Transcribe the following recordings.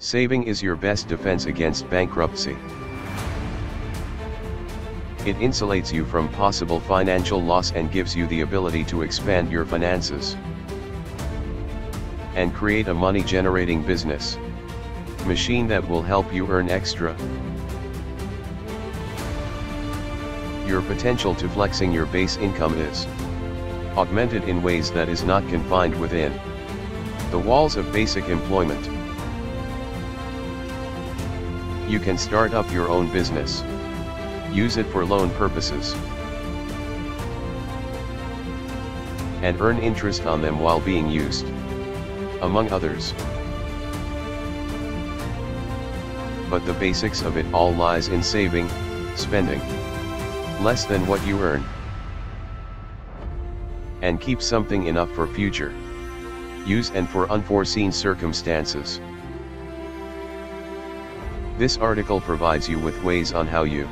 Saving is your best defense against bankruptcy. It insulates you from possible financial loss and gives you the ability to expand your finances and create a money generating business machine that will help you earn extra. Your potential to flexing your base income is augmented in ways that is not confined within the walls of basic employment. You can start up your own business. Use it for loan purposes. And earn interest on them while being used. Among others. But the basics of it all lies in saving, spending. Less than what you earn. And keep something enough for future. Use and for unforeseen circumstances. This article provides you with ways on how you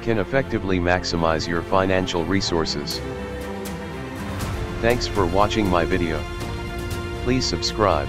can effectively maximize your financial resources. Thanks for watching my video. Please subscribe.